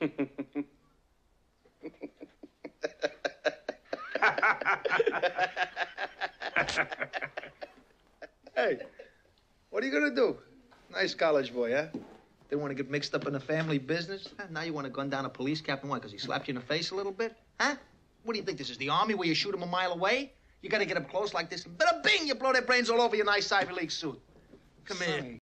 hey, what are you gonna do? Nice college boy, huh? Didn't want to get mixed up in the family business? Now you want to gun down a police captain? Why? Because he slapped you in the face a little bit? Huh? What do you think? This is the army where you shoot him a mile away? You got to get up close like this, and bada bing, you blow their brains all over your nice Ivy League suit. Come here.